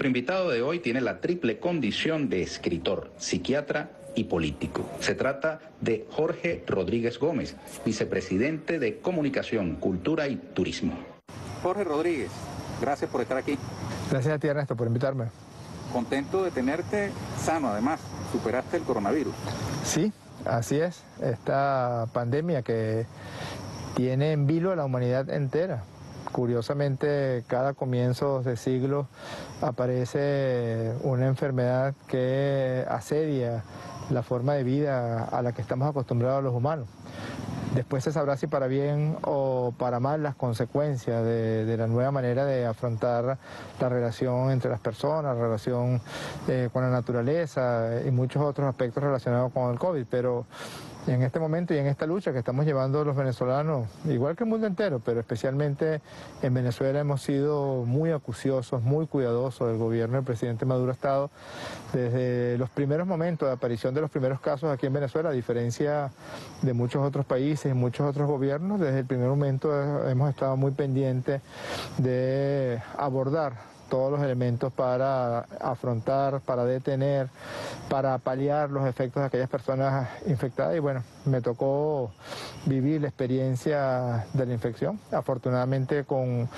Nuestro invitado de hoy tiene la triple condición de escritor, psiquiatra y político. Se trata de Jorge Rodríguez Gómez, vicepresidente de Comunicación, Cultura y Turismo. Jorge Rodríguez, gracias por estar aquí. Gracias a ti Ernesto por invitarme. Contento de tenerte sano además, superaste el coronavirus. Sí, así es, esta pandemia que tiene en vilo a la humanidad entera. Curiosamente, cada comienzo de siglo aparece una enfermedad que asedia la forma de vida a la que estamos acostumbrados los humanos. Después se sabrá si para bien o para mal las consecuencias de, la nueva manera de afrontar la relación entre las personas, la relación eh, con la naturaleza y muchos otros aspectos relacionados con el COVID. Pero en este momento y en esta lucha que estamos llevando los venezolanos, igual que el mundo entero, pero especialmente en Venezuela hemos sido muy acuciosos, muy cuidadosos. El gobierno del presidente Maduro ha estado desde los primeros momentos de aparición de los primeros casos aquí en Venezuela, a diferencia de muchos otros países y muchos otros gobiernos, desde el primer momento hemos estado muy pendientes de abordar todos los elementos para afrontar, para detener, para paliar los efectos de aquellas personas infectadas y bueno, me tocó vivir la experiencia de la infección, afortunadamente con,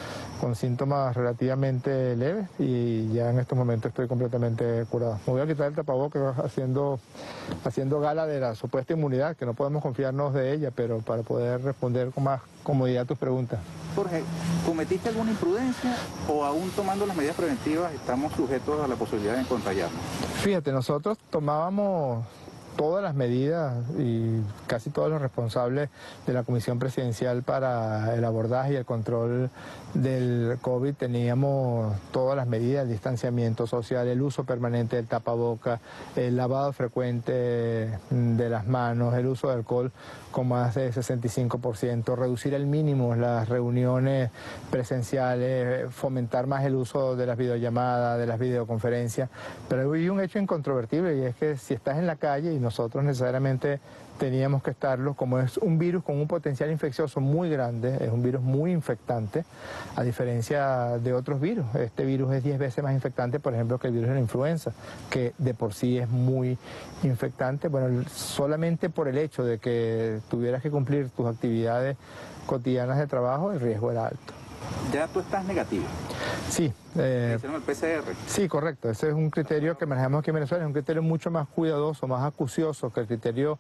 síntomas relativamente leves y ya en estos momentos estoy completamente curado. Me voy a quitar el tapabocas haciendo, haciendo gala de la supuesta inmunidad, que no podemos confiarnos de ella, pero para poder responder con más comodidad a tus preguntas. Jorge, ¿cometiste alguna imprudencia o aún tomando las medidas preventivas estamos sujetos a la posibilidad de contagiarnos? Fíjate, nosotros tomábamos todas las medidas y casi todos los responsables de la Comisión Presidencial para el abordaje y el control del COVID teníamos todas las medidas, el distanciamiento social, el uso permanente del tapaboca, el lavado frecuente de las manos, el uso de alcohol con más de 65%, reducir al mínimo las reuniones presenciales, fomentar más el uso de las videollamadas, de las videoconferencias. Pero hay un hecho incontrovertible y es que si estás en la calle y nosotros necesariamente teníamos que estarlo, como es un virus con un potencial infeccioso muy grande, es un virus muy infectante, a diferencia de otros virus. Este virus es 10 veces más infectante, por ejemplo, que el virus de la influenza, que de por sí es muy infectante. Bueno, solamente por el hecho de que tuvieras que cumplir tus actividades cotidianas de trabajo, el riesgo era alto. ¿Ya tú estás negativo? Sí. Eh, el PCR? Sí, correcto. Ese es un criterio que manejamos aquí en Venezuela, es un criterio mucho más cuidadoso, más acucioso que el criterio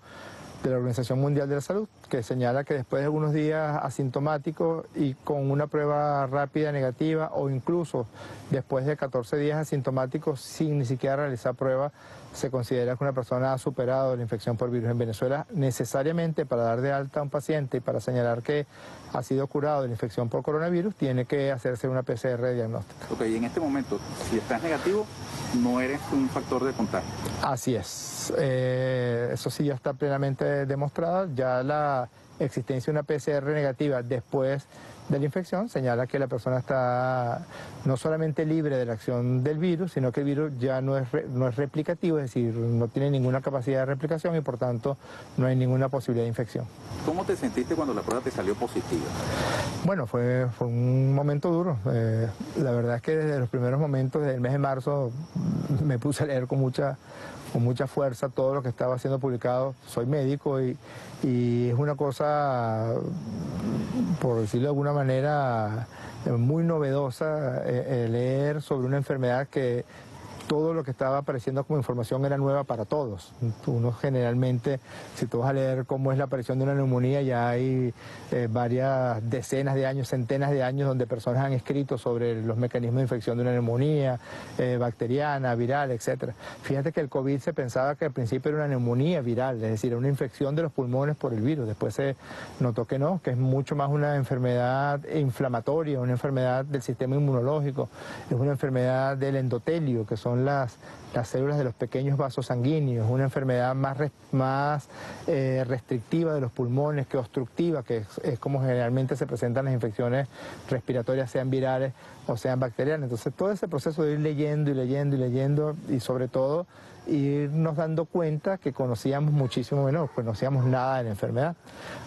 de la Organización Mundial de la Salud, que señala que después de algunos días asintomáticos y con una prueba rápida negativa o incluso después de 14 días asintomáticos sin ni siquiera realizar prueba, se considera que una persona ha superado la infección por virus en Venezuela. Necesariamente para dar de alta a un paciente y para señalar que ha sido curado de la infección por coronavirus, tiene que hacerse una PCR de diagnóstico. Ok, y en este momento, si estás negativo, no eres un factor de contagio. Así es. Eh, eso sí ya está plenamente demostrado. Ya la existencia de una PCR negativa después de la infección señala que la persona está no solamente libre de la acción del virus, sino que el virus ya no es, no es replicativo, es decir, no tiene ninguna capacidad de replicación y por tanto no hay ninguna posibilidad de infección. ¿Cómo te sentiste cuando la prueba te salió positiva? Bueno, fue, fue un momento duro. Eh, la verdad es que desde los primeros momentos del mes de marzo me puse a leer con mucha con mucha fuerza todo lo que estaba siendo publicado. Soy médico y, es una cosa, por decirlo de alguna manera, muy novedosa eh, eh, leer sobre una enfermedad que todo lo que estaba apareciendo como información era nueva para todos. Uno generalmente, si tú vas a leer cómo es la aparición de una neumonía, ya hay eh, varias decenas de años, centenas de años donde personas han escrito sobre los mecanismos de infección de una neumonía, eh, bacteriana, viral, etc. Fíjate que el COVID se pensaba que al principio era una neumonía viral, es decir, una infección de los pulmones por el virus. Después se notó que no, que es mucho más una enfermedad inflamatoria, una enfermedad del sistema inmunológico, es una enfermedad del endotelio, que son las, las células de los pequeños vasos sanguíneos, una enfermedad más, más eh, restrictiva de los pulmones que obstructiva, que es, como generalmente se presentan las infecciones respiratorias, sean virales o sean bacterianas. Entonces todo ese proceso de ir leyendo y leyendo y leyendo y sobre todo irnos dando cuenta que conocíamos muchísimo menos, conocíamos nada de la enfermedad.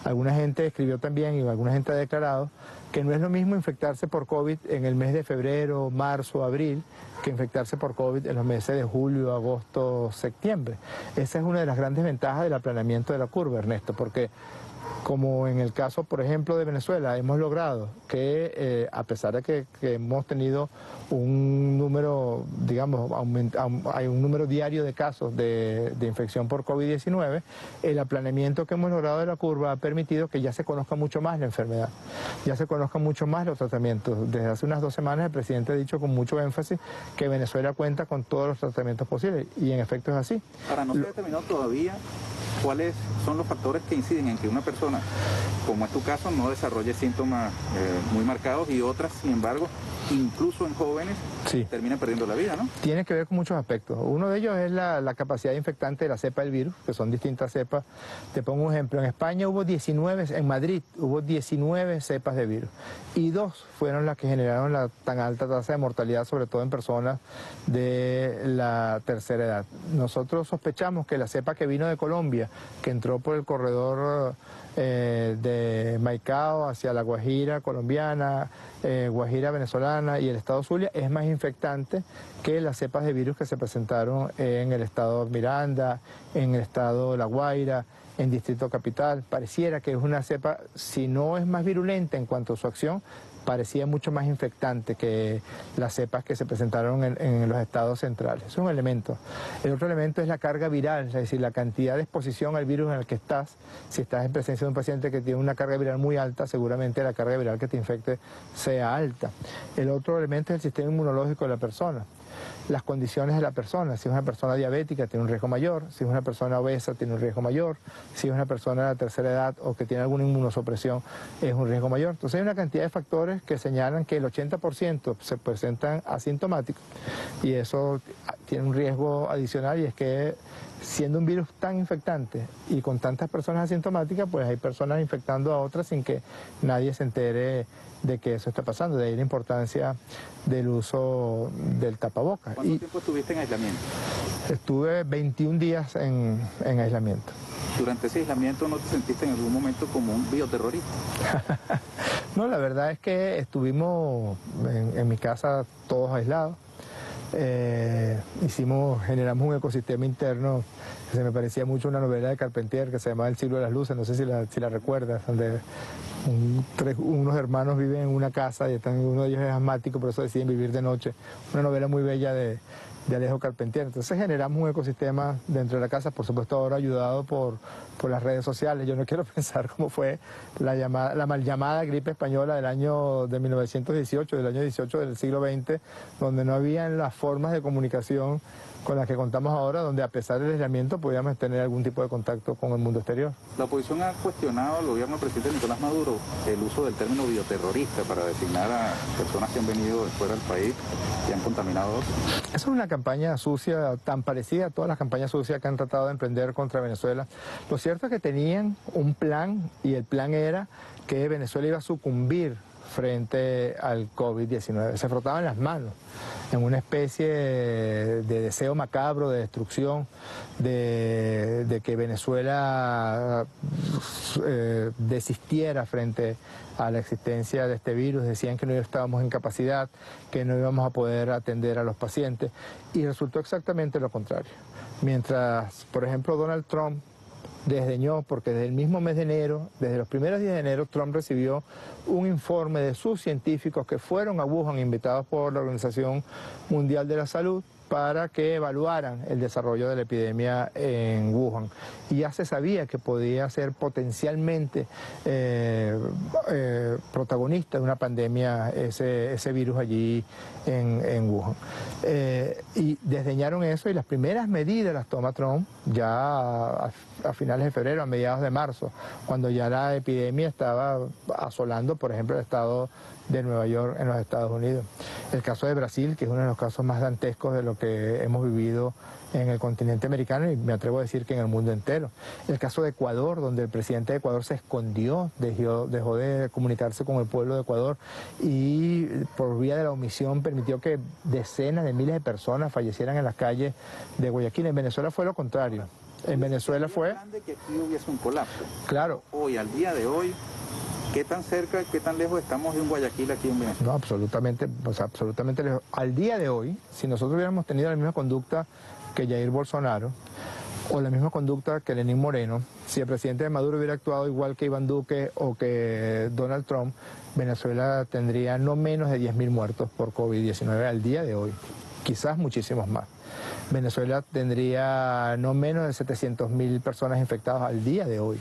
Alguna gente escribió también y alguna gente ha declarado que no es lo mismo infectarse por COVID en el mes de febrero, marzo, abril, que infectarse por COVID en los meses de julio, agosto, septiembre. Esa es una de las grandes ventajas del aplanamiento de la curva, Ernesto, porque como en el caso, por ejemplo, de Venezuela, hemos logrado que, eh, a pesar de que, hemos tenido un número, digamos, hay un número diario de casos de, infección por COVID-19, el aplanamiento que hemos logrado de la curva ha permitido que ya se conozca mucho más la enfermedad, ya se conozcan mucho más los tratamientos. Desde hace unas dos semanas el presidente ha dicho con mucho énfasis que Venezuela cuenta con todos los tratamientos posibles y en efecto es así. Para no se ha determinado todavía cuáles son los factores que inciden en que una persona, como es tu caso, no desarrolle síntomas eh, muy marcados y otras, sin embargo, incluso en jóvenes, terminan perdiendo la vida, ¿no? Tiene que ver con muchos aspectos. Uno de ellos es la, capacidad infectante de la cepa del virus, que son distintas cepas. Te pongo un ejemplo. En España hubo 19, en Madrid hubo 19 cepas de virus y dos fueron las que generaron la tan alta tasa de mortalidad, sobre todo en personas de la tercera edad. Nosotros sospechamos que la cepa que vino de Colombia, que entró por el corredor eh, de Maicao hacia la Guajira colombiana, eh, Guajira venezolana y el estado Zulia es más infectante que las cepas de virus que se presentaron en el estado Miranda, en el estado La Guaira, en Distrito Capital. Pareciera que es una cepa, si no es más virulenta en cuanto a su acción, parecía mucho más infectante que las cepas que se presentaron en, los estados centrales. Es un elemento. El otro elemento es la carga viral, es decir, la cantidad de exposición al virus en el que estás. Si estás en presencia de un paciente que tiene una carga viral muy alta, seguramente la carga viral que te infecte sea alta. El otro elemento es el sistema inmunológico de la persona las condiciones de la persona. Si es una persona diabética, tiene un riesgo mayor. Si es una persona obesa, tiene un riesgo mayor. Si es una persona de la tercera edad o que tiene alguna inmunosupresión, es un riesgo mayor. Entonces hay una cantidad de factores que señalan que el 80% se presentan asintomáticos y eso tiene un riesgo adicional y es que siendo un virus tan infectante y con tantas personas asintomáticas, pues hay personas infectando a otras sin que nadie se entere de que eso está pasando. De ahí la importancia del uso del tapabocas. ¿Cuánto tiempo estuviste en aislamiento? Estuve 21 días en, aislamiento. ¿Durante ese aislamiento no te sentiste en algún momento como un bioterrorista? no, la verdad es que estuvimos en mi casa todos aislados eh, hicimos, generamos un ecosistema interno que se me parecía mucho a una novela de Carpentier que se llamaba El siglo de las luces, no sé si la, recuerdas, donde unos hermanos viven en una casa y están, uno de ellos es asmático, por eso deciden vivir de noche. Una novela muy bella de, de Alejo Carpentier. Entonces generamos un ecosistema dentro de la casa, por supuesto ahora ayudado por, por las redes sociales. Yo no quiero pensar cómo fue la, llamada, la mal llamada gripe española del año de 1918, del año 18 del siglo XX, donde no habían las formas de comunicación con las que contamos ahora, donde a pesar del aislamiento podíamos tener algún tipo de contacto con el mundo exterior. La oposición ha cuestionado al gobierno del presidente Nicolás Maduro el uso del término bioterrorista para designar a personas que han venido de fuera del país y han contaminado Esa es una campaña sucia, tan parecida a todas las campañas sucias que han tratado de emprender contra Venezuela. Lo cierto es que tenían un plan y el plan era que Venezuela iba a sucumbir frente al COVID-19. Se frotaban las manos en una especie de deseo macabro de destrucción, de, que Venezuela eh, desistiera frente a la existencia de este virus. Decían que no estábamos en capacidad, que no íbamos a poder atender a los pacientes y resultó exactamente lo contrario. Mientras, por ejemplo, Donald Trump desdeñó, porque desde el mismo mes de enero, desde los primeros días de enero, Trump recibió un informe de sus científicos que fueron a Wuhan invitados por la Organización Mundial de la Salud para que evaluaran el desarrollo de la epidemia en Wuhan. Y ya se sabía que podía ser potencialmente eh, eh, protagonista de una pandemia ese, ese virus allí en, Wuhan. Eh, y desdeñaron eso y las primeras medidas las toma Trump ya a, finales de febrero, a mediados de marzo, cuando ya la epidemia estaba asolando, por ejemplo, el estado de Nueva York en los Estados Unidos. El caso de Brasil, que es uno de los casos más dantescos de lo que hemos vivido en el continente americano y me atrevo a decir que en el mundo entero. El caso de Ecuador, donde el presidente de Ecuador se escondió, dejó, dejó de comunicarse con el pueblo de Ecuador y por vía de la omisión permitió que decenas de miles de personas fallecieran en las calles de Guayaquil. En Venezuela fue lo contrario. En Venezuela fue... que aquí hubiese un colapso. Claro. Hoy, al día de hoy, ¿Qué tan cerca, qué tan lejos estamos de un Guayaquil aquí en Venezuela? No, absolutamente, pues absolutamente lejos. Al día de hoy, si nosotros hubiéramos tenido la misma conducta que Jair Bolsonaro, o la misma conducta que Lenín Moreno, si el presidente de Maduro hubiera actuado igual que Iván Duque o que Donald Trump, Venezuela tendría no menos de 10.000 muertos por COVID-19 al día de hoy, quizás muchísimos más. Venezuela tendría no menos de 700.000 personas infectadas al día de hoy.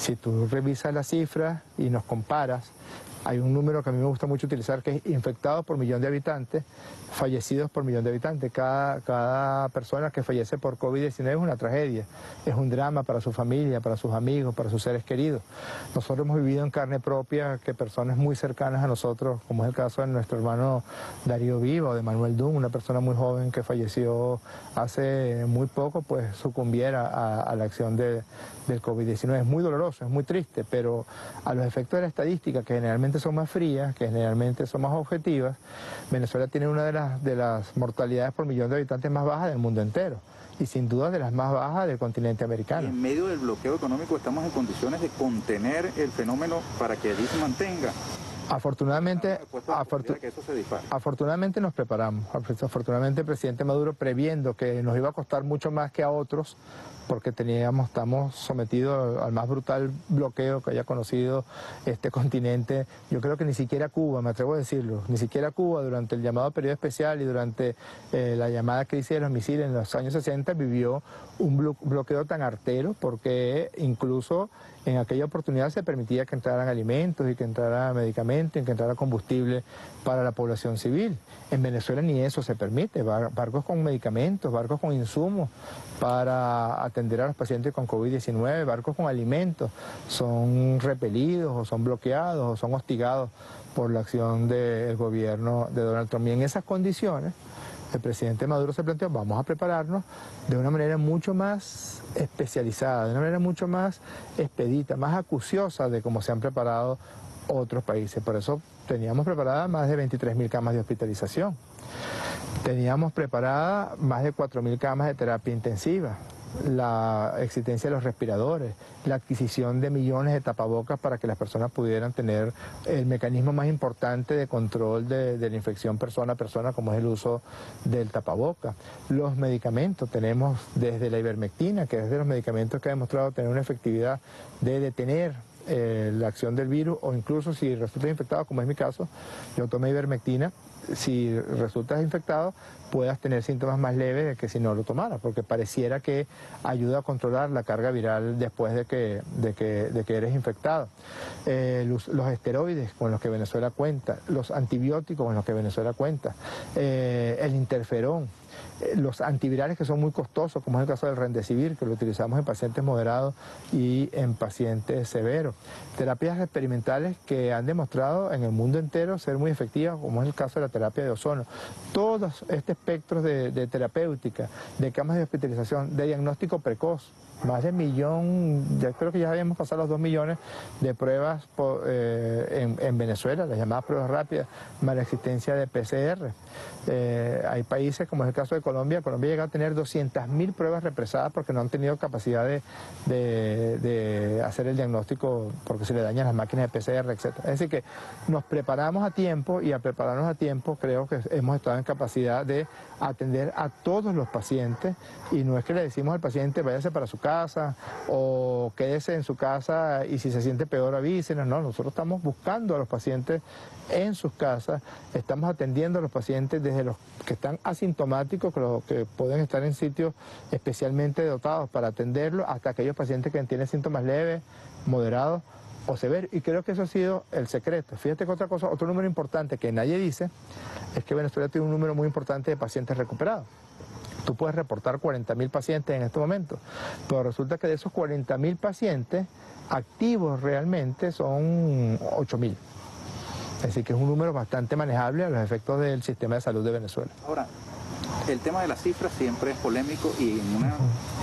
Si tú revisas las cifras y nos comparas, hay un número que a mí me gusta mucho utilizar que es infectados por millón de habitantes, fallecidos por millón de habitantes. Cada, cada persona que fallece por COVID-19 es una tragedia, es un drama para su familia, para sus amigos, para sus seres queridos. Nosotros hemos vivido en carne propia que personas muy cercanas a nosotros, como es el caso de nuestro hermano Darío Viva o de Manuel Dunn, una persona muy joven que falleció hace muy poco, pues sucumbiera a, la acción de, del COVID-19. Es muy doloroso, es muy triste, pero a los efectos de la estadística, que generalmente son más frías, que generalmente son más objetivas, Venezuela tiene una de las, de las mortalidades por millón de habitantes más bajas del mundo entero y sin duda de las más bajas del continente americano. en medio del bloqueo económico estamos en condiciones de contener el fenómeno para que allí se mantenga. Afortunadamente, afortunadamente nos preparamos. Afortunadamente el presidente Maduro previendo que nos iba a costar mucho más que a otros, porque teníamos, estamos sometidos al más brutal bloqueo que haya conocido este continente. Yo creo que ni siquiera Cuba, me atrevo a decirlo, ni siquiera Cuba durante el llamado periodo especial y durante eh, la llamada crisis de los misiles en los años 60 vivió un bloqueo tan artero, porque incluso en aquella oportunidad se permitía que entraran alimentos y que entrara medicamentos y que entrara combustible para la población civil. En Venezuela ni eso se permite, barcos con medicamentos, barcos con insumos para atender a los pacientes con COVID-19, barcos con alimentos, son repelidos o son bloqueados o son hostigados por la acción del gobierno de Donald Trump. Y en esas condiciones, el presidente Maduro se planteó, vamos a prepararnos de una manera mucho más especializada, de una manera mucho más expedita, más acuciosa de cómo se han preparado otros países. Por eso teníamos preparadas más de 23.000 camas de hospitalización. Teníamos preparadas más de 4.000 camas de terapia intensiva la existencia de los respiradores, la adquisición de millones de tapabocas para que las personas pudieran tener el mecanismo más importante de control de, la infección persona a persona, como es el uso del tapaboca. Los medicamentos, tenemos desde la ivermectina, que es de los medicamentos que ha demostrado tener una efectividad de detener eh, la acción del virus, o incluso si resulta infectado, como es mi caso, yo tomé ivermectina, si resultas infectado, puedas tener síntomas más leves que si no lo tomaras, porque pareciera que ayuda a controlar la carga viral después de que, de que, eres infectado. Eh, los, esteroides con los que Venezuela cuenta, los antibióticos con los que Venezuela cuenta, eh, el interferón, los antivirales que son muy costosos, como es el caso del Rendecivir, que lo utilizamos en pacientes moderados y en pacientes severos. Terapias experimentales que han demostrado en el mundo entero ser muy efectivas, como es el caso de la terapia de ozono. Todos este espectros de, de terapéutica, de camas de hospitalización, de diagnóstico precoz, más de millón, ya creo que ya habíamos pasado los dos millones de pruebas eh, en, Venezuela, las llamadas pruebas rápidas, más la existencia de PCR. Eh, hay países, como es el caso de Colombia, Colombia llega a tener 200.000 pruebas represadas porque no han tenido capacidad de, hacer el diagnóstico porque se le dañan las máquinas de PCR, etc. Es decir, que nos preparamos a tiempo y a prepararnos a tiempo creo que hemos estado en capacidad de atender a todos los pacientes y no es que le decimos al paciente váyase para su casa o quédese en su casa y si se siente peor avísenos, no, nosotros estamos buscando a los pacientes en sus casas, estamos atendiendo a los pacientes desde los que están asintomáticos, que, que pueden estar en sitios especialmente dotados para atenderlos, hasta aquellos pacientes que tienen síntomas leves, moderados o severos. Y creo que eso ha sido el secreto. Fíjate que otra cosa, otro número importante que nadie dice, es que Venezuela tiene un número muy importante de pacientes recuperados. Tú puedes reportar 40.000 pacientes en este momento, pero resulta que de esos 40.000 pacientes activos realmente son 8.000. Es decir, que es un número bastante manejable a los efectos del sistema de salud de Venezuela. Ahora, el tema de las cifras siempre es polémico y en una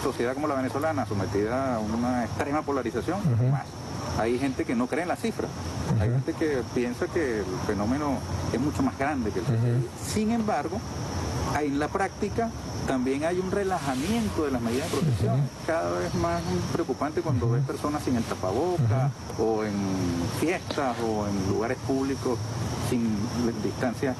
sociedad como la venezolana, sometida a una extrema polarización, más. Hay gente que no cree en las cifras. Hay gente que piensa que el fenómeno es mucho más grande que el Sin embargo, en la práctica también hay un relajamiento de las medidas de protección. Cada vez más preocupante cuando ves personas sin el tapaboca o en fiestas o en lugares públicos sin distancia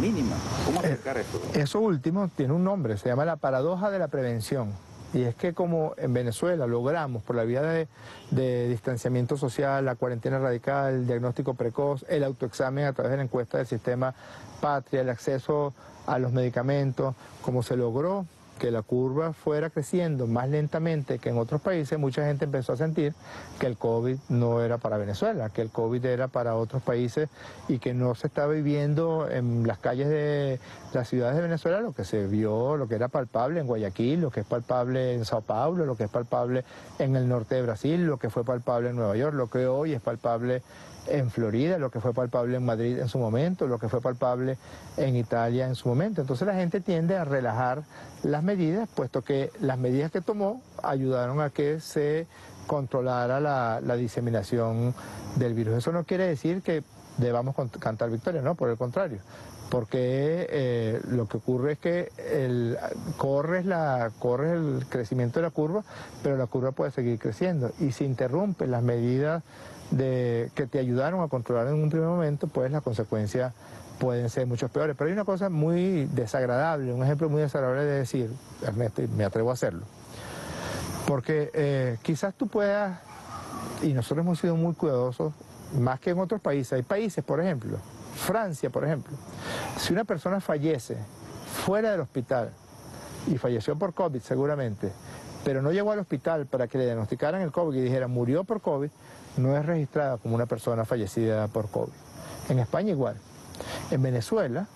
mínima. ¿Cómo eh, acercar eso? Eso último tiene un nombre, se llama la paradoja de la prevención. Y es que como en Venezuela logramos por la vía de, de, distanciamiento social, la cuarentena radical, el diagnóstico precoz, el autoexamen a través de la encuesta del sistema Patria, el acceso a los medicamentos, como se logró que la curva fuera creciendo más lentamente que en otros países, mucha gente empezó a sentir que el COVID no era para Venezuela, que el COVID era para otros países y que no se estaba viviendo en las calles de las ciudades de Venezuela lo que se vio, lo que era palpable en Guayaquil, lo que es palpable en Sao Paulo, lo que es palpable en el norte de Brasil, lo que fue palpable en Nueva York, lo que hoy es palpable en Florida, lo que fue palpable en Madrid en su momento, lo que fue palpable en Italia en su momento. Entonces la gente tiende a relajar las medidas, puesto que las medidas que tomó ayudaron a que se controlara la, diseminación del virus. Eso no quiere decir que debamos cantar victoria, no, por el contrario porque eh, lo que ocurre es que el, corres, la, corres el crecimiento de la curva, pero la curva puede seguir creciendo y si interrumpen las medidas de, que te ayudaron a controlar en un primer momento, pues las consecuencias pueden ser mucho peores. Pero hay una cosa muy desagradable, un ejemplo muy desagradable de decir, Ernesto, y me atrevo a hacerlo. Porque eh, quizás tú puedas, y nosotros hemos sido muy cuidadosos, más que en otros países, hay países, por ejemplo, Francia, por ejemplo, si una persona fallece fuera del hospital, y falleció por COVID seguramente, pero no llegó al hospital para que le diagnosticaran el COVID y dijeran murió por COVID, no es registrada como una persona fallecida por COVID. En España igual. En Venezuela,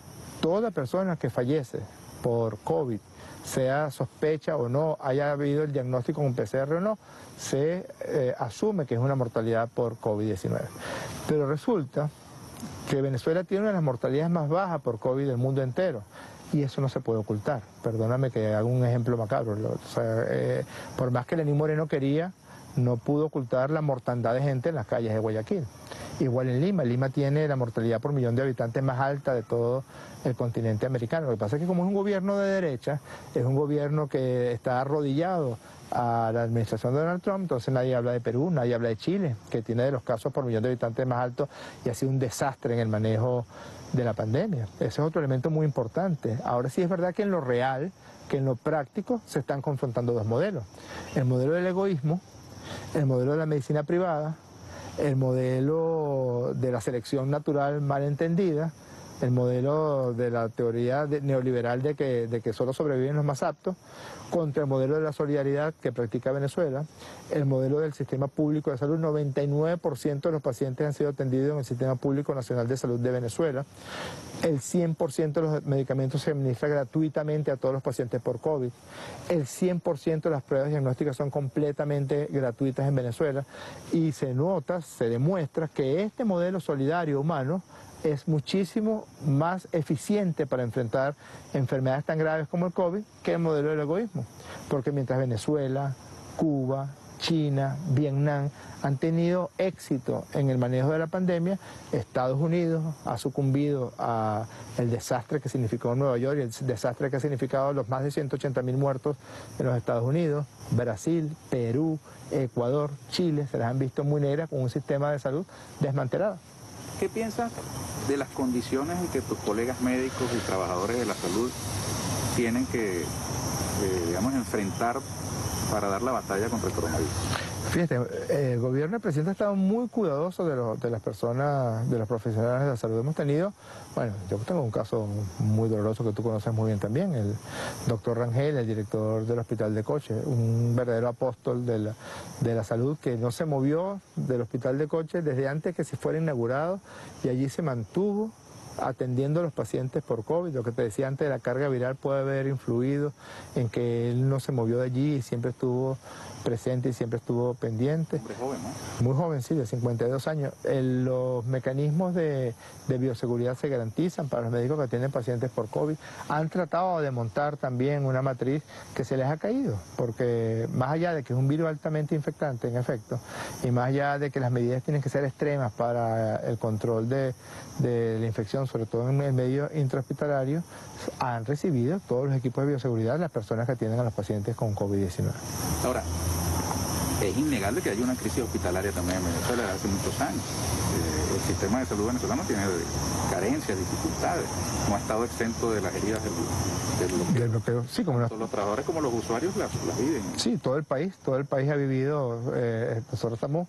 toda persona que fallece por COVID, sea sospecha o no, haya habido el diagnóstico con PCR o no, se eh, asume que es una mortalidad por COVID-19. Pero resulta que Venezuela tiene una de las mortalidades más bajas por COVID del mundo entero. Y eso no se puede ocultar. Perdóname que haga un ejemplo macabro. Eh, por más que Lenín Moreno quería, no pudo ocultar la mortandad de gente en las calles de Guayaquil. Igual en Lima, Lima tiene la mortalidad por millón de habitantes más alta de todo el continente americano. Lo que pasa es que como es un gobierno de derecha, es un gobierno que está arrodillado a la administración de Donald Trump, entonces nadie habla de Perú, nadie habla de Chile, que tiene de los casos por millón de habitantes más altos y ha sido un desastre en el manejo de la pandemia. Ese es otro elemento muy importante. Ahora sí es verdad que en lo real, que en lo práctico, se están confrontando dos modelos. El modelo del egoísmo, el modelo de la medicina privada, el modelo de la selección natural mal entendida, el modelo de la teoría neoliberal de que, solo sobreviven los más aptos, contra el modelo de la solidaridad que practica Venezuela, el modelo del sistema público de salud, 99% de los pacientes han sido atendidos en el Sistema Público Nacional de Salud de Venezuela, el 100% de los medicamentos se administra gratuitamente a todos los pacientes por COVID, el 100% de las pruebas diagnósticas son completamente gratuitas en Venezuela. Y se nota, se demuestra que este modelo solidario humano es muchísimo más eficiente para enfrentar enfermedades tan graves como el COVID que el modelo del egoísmo. Porque mientras Venezuela, Cuba, China, Vietnam han tenido éxito en el manejo de la pandemia, Estados Unidos ha sucumbido a el desastre que significó Nueva York y el desastre que ha significado los más de 180 mil muertos en los Estados Unidos, Brasil, Perú, Ecuador, Chile, se las han visto muy negras con un sistema de salud desmantelado. ¿Qué piensas de las condiciones en que tus colegas médicos y trabajadores de la salud tienen que, eh, digamos, enfrentar para dar la batalla contra el coronavirus? Fíjate, el gobierno, el presidente ha estado muy cuidadoso de, de las personas, de los profesionales de la salud. Hemos tenido, bueno, yo tengo un caso muy doloroso que tú conoces muy bien también, el doctor Rangel, el director del hospital de Coche, un verdadero apóstol de la, de la salud que no se movió del hospital de Coche desde antes que se fuera inaugurado y allí se mantuvo atendiendo a los pacientes por COVID. Lo que te decía antes la carga viral puede haber influido en que él no se movió de allí y siempre estuvo presente y siempre estuvo pendiente. Hombre joven, ¿no? Muy joven, sí, de 52 años. los mecanismos de, bioseguridad se garantizan para los médicos que atienden pacientes por COVID. Han tratado de montar también una matriz que se les ha caído, porque más allá de que es un virus altamente infectante, en efecto, y más allá de que las medidas tienen que ser extremas para el control de, de la infección, sobre todo en el medio intrahospitalario, han recibido todos los equipos de bioseguridad las personas que atienden a los pacientes con COVID-19. Ahora, es innegable que haya una crisis hospitalaria también en Venezuela desde hace muchos años. Eh, el sistema de salud venezolano tiene carencias, dificultades, no ha estado exento de las heridas del, bloqueo. Sí, como los trabajadores como los usuarios las, viven. Sí, todo el país, todo el país ha vivido, eh, nosotros estamos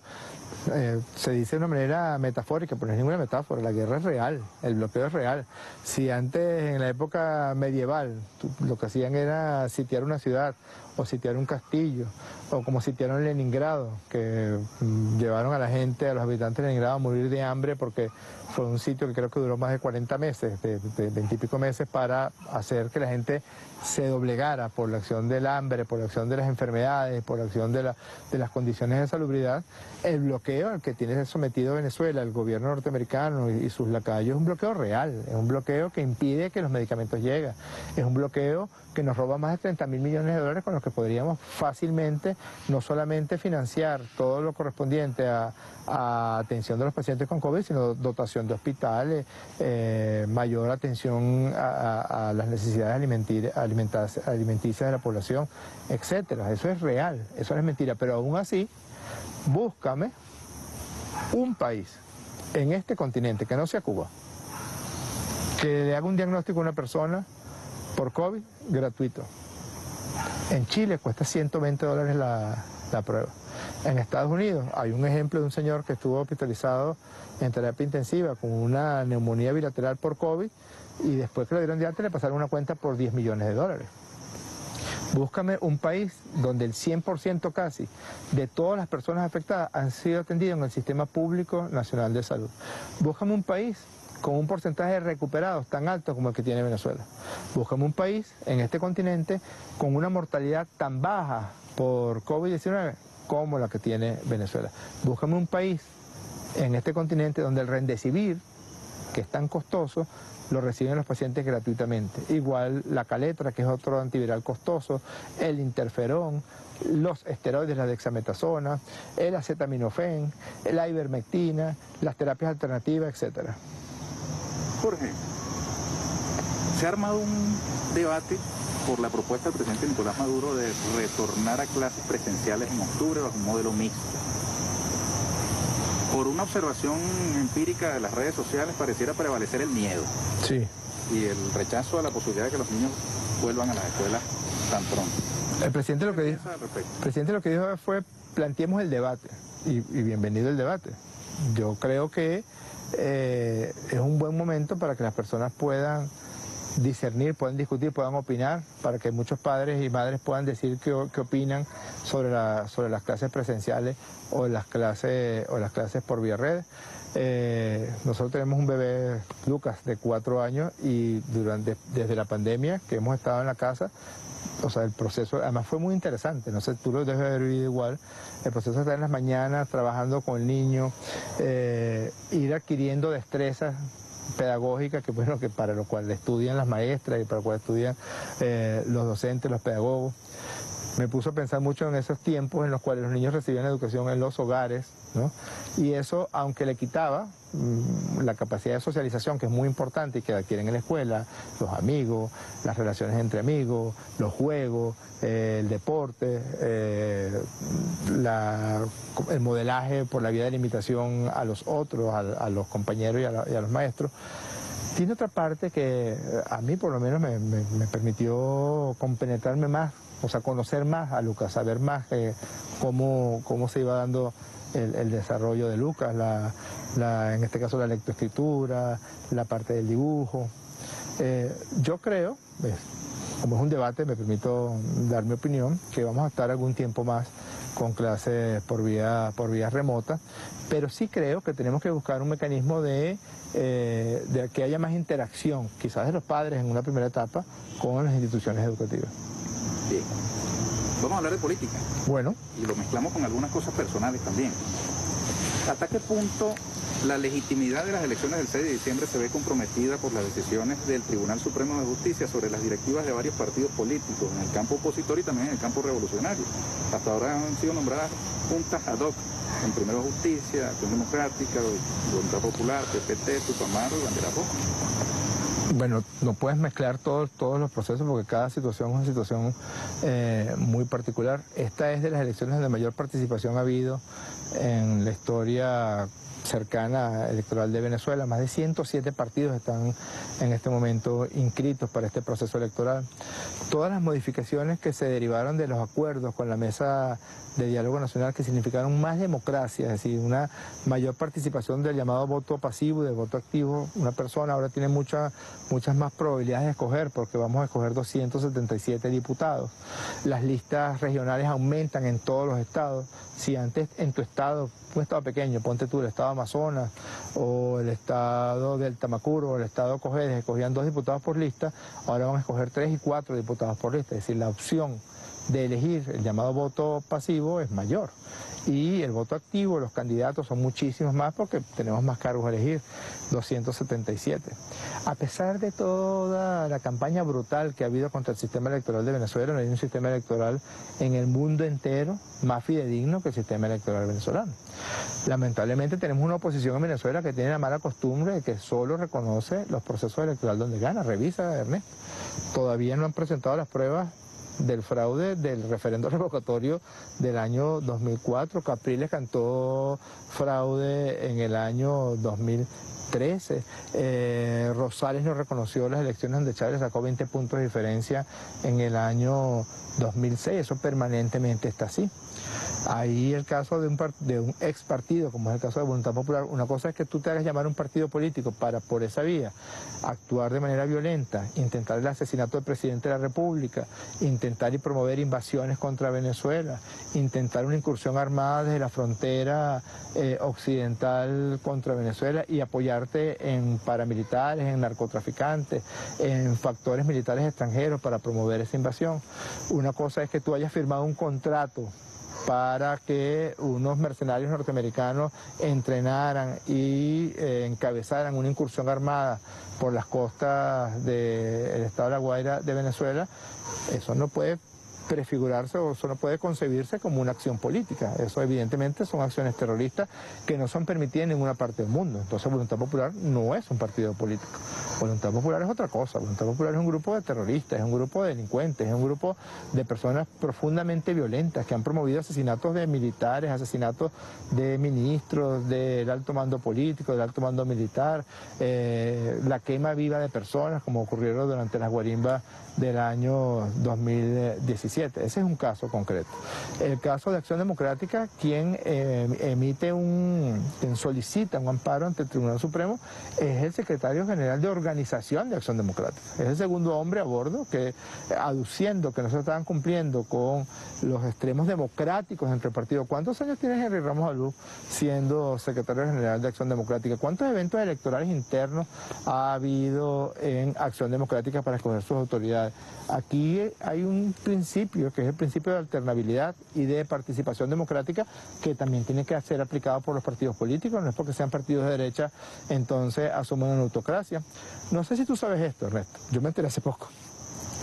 eh, se dice de una manera metafórica, pero no es ninguna metáfora, la guerra es real, el bloqueo es real. Si antes, en la época medieval, lo que hacían era sitiar una ciudad o sitiar un castillo, o como sitiaron Leningrado, que mm, llevaron a la gente, a los habitantes de Leningrado a morir de hambre porque fue un sitio que creo que duró más de 40 meses, de, de 20 y pico meses, para hacer que la gente se doblegara por la acción del hambre, por la acción de las enfermedades, por la acción de, la, de las condiciones de salubridad, el bloqueo al que tiene sometido Venezuela, el gobierno norteamericano y, sus lacayos, es un bloqueo real, es un bloqueo que impide que los medicamentos lleguen, es un bloqueo que nos roba más de 30 mil millones de dólares con los que podríamos fácilmente no solamente financiar todo lo correspondiente a, atención de los pacientes con COVID, sino dotación de hospitales, eh, mayor atención a, las necesidades alimenticias de la población, etcétera. Eso es real, eso no es mentira, pero aún así, búscame un país en este continente que no sea Cuba, que le haga un diagnóstico a una persona por COVID gratuito. En Chile cuesta 120 dólares la, prueba. En Estados Unidos hay un ejemplo de un señor que estuvo hospitalizado en terapia intensiva con una neumonía bilateral por COVID y después que lo dieron de alta le pasaron una cuenta por 10 millones de dólares. Búscame un país donde el 100% casi de todas las personas afectadas han sido atendidas en el Sistema Público Nacional de Salud. Búscame un país con un porcentaje de recuperados tan alto como el que tiene Venezuela. Buscamos un país en este continente con una mortalidad tan baja por COVID-19 como la que tiene Venezuela. Buscamos un país en este continente donde el rendecibir, que es tan costoso, lo reciben los pacientes gratuitamente. Igual la caletra, que es otro antiviral costoso, el interferón, los esteroides, la dexametasona, el acetaminofén, la ivermectina, las terapias alternativas, etcétera. Jorge, se ha armado un debate por la propuesta del presidente Nicolás Maduro de retornar a clases presenciales en octubre bajo un modelo mixto. Por una observación empírica de las redes sociales pareciera prevalecer el miedo. Sí. Y el rechazo a la posibilidad de que los niños vuelvan a las escuelas tan pronto. El presidente lo que dijo, presidente lo que dijo fue planteemos el debate y bienvenido el debate. Yo creo que eh, es un buen momento para que las personas puedan discernir, puedan discutir, puedan opinar, para que muchos padres y madres puedan decir qué, opinan sobre, sobre las clases presenciales o las clases, o las clases por vía red. Eh, nosotros tenemos un bebé, Lucas, de cuatro años y durante, desde la pandemia que hemos estado en la casa, o sea, el proceso, además fue muy interesante, no sé, tú lo debes haber vivido igual, el proceso de estar en las mañanas trabajando con el niño, eh, ir adquiriendo destrezas pedagógicas que bueno que para lo cual estudian las maestras y para lo cual estudian eh, los docentes, los pedagogos. Me puso a pensar mucho en esos tiempos en los cuales los niños recibían educación en los hogares, ¿no? Y eso, aunque le quitaba Mm, la capacidad de socialización, que es muy importante y que adquieren en la escuela, los amigos, las relaciones entre amigos, los juegos, eh, el deporte, eh, el modelaje por la vía de la imitación a los otros, a, los compañeros y a, los maestros. Tiene otra parte que a mí por lo menos me, permitió compenetrarme más, o sea, conocer más a Lucas, saber más eh, cómo, cómo se iba dando el, desarrollo de Lucas, en este caso la lectoescritura, la parte del dibujo. Eh, yo creo, como es un debate, me permito dar mi opinión, que vamos a estar algún tiempo más con clases por vía, por vía remota, pero sí creo que tenemos que buscar un mecanismo de, eh, de que haya más interacción, quizás de los padres en una primera etapa, con las instituciones educativas. Bien. Vamos a hablar de política. Bueno. Y lo mezclamos con algunas cosas personales también. ¿Hasta qué punto la legitimidad de las elecciones del 6 de diciembre se ve comprometida por las decisiones del Tribunal Supremo de Justicia sobre las directivas de varios partidos políticos en el campo opositor y también en el campo revolucionario. Hasta ahora han sido nombradas juntas ad hoc, en Primero Justicia, Acción Democrática, Voluntad Popular, PPT, Tupamaro y Bandera Roja. Bueno, no puedes mezclar todos, los procesos porque cada situación es una situación eh, muy particular. Esta es de las elecciones donde mayor participación ha habido en la historia cercana electoral de Venezuela. Más de 107 partidos están en este momento inscritos para este proceso electoral. Todas las modificaciones que se derivaron de los acuerdos con la mesa de diálogo nacional que significaron más democracia, es decir, una mayor participación del llamado voto pasivo y del voto activo. Una persona ahora tiene muchas más probabilidades de escoger porque vamos a escoger 277 diputados. Las listas regionales aumentan en todos los estados. Si antes en tu estado, un estado pequeño, ponte tú el estado Amazonas o el estado del Tamacuro o el estado Cojedes, escogían dos diputados por lista, ahora van a escoger tres y cuatro diputados por lista. Es decir, la opción de elegir el llamado voto pasivo es mayor. Y el voto activo, los candidatos son muchísimos más porque tenemos más cargos a elegir, 277. A pesar de toda la campaña brutal que ha habido contra el sistema electoral de Venezuela, no hay un sistema electoral en el mundo entero más fidedigno que el sistema electoral venezolano. Lamentablemente tenemos una oposición en Venezuela que tiene la mala costumbre de que solo reconoce los procesos electorales donde gana. Revisa, Ernesto. Todavía no han presentado las pruebas del fraude del referendo revocatorio del año 2004. Capriles cantó fraude en el año 2013. Eh, Rosales no reconoció las elecciones donde Chávez sacó 20 puntos de diferencia en el año 2006. Eso permanentemente está así. Ahí el caso de un, de un ex partido, como es el caso de Voluntad Popular, una cosa es que tú te hagas llamar un partido político para por esa vía actuar de manera violenta, intentar el asesinato del presidente de la República, intentar y promover invasiones contra Venezuela, intentar una incursión armada desde la frontera eh, occidental contra Venezuela y apoyarte en paramilitares, en narcotraficantes, en factores militares extranjeros para promover esa invasión. Una cosa es que tú hayas firmado un contrato para que unos mercenarios norteamericanos entrenaran y eh, encabezaran una incursión armada por las costas del estado de La Guaira de Venezuela, eso no puede prefigurarse o eso no puede concebirse como una acción política. Eso evidentemente son acciones terroristas que no son permitidas en ninguna parte del mundo. Entonces Voluntad Popular no es un partido político. Voluntad Popular es otra cosa. Voluntad Popular es un grupo de terroristas, es un grupo de delincuentes, es un grupo de personas profundamente violentas que han promovido asesinatos de militares, asesinatos de ministros, del alto mando político, del alto mando militar, eh, la quema viva de personas como ocurrieron durante las guarimbas del año 2017. Ese es un caso concreto. El caso de Acción Democrática, quien eh, emite un, quien solicita un amparo ante el Tribunal Supremo, es el secretario general de organización de Acción Democrática. Es el segundo hombre a bordo que, aduciendo que no se estaban cumpliendo con los extremos democráticos entre partidos. ¿Cuántos años tiene Henry Ramos Alú siendo secretario general de Acción Democrática? ¿Cuántos eventos electorales internos ha habido en Acción Democrática para escoger sus autoridades? Aquí hay un principio, que es el principio de alternabilidad y de participación democrática, que también tiene que ser aplicado por los partidos políticos, no es porque sean partidos de derecha, entonces asumen una autocracia. No sé si tú sabes esto, Ernesto, yo me enteré hace poco.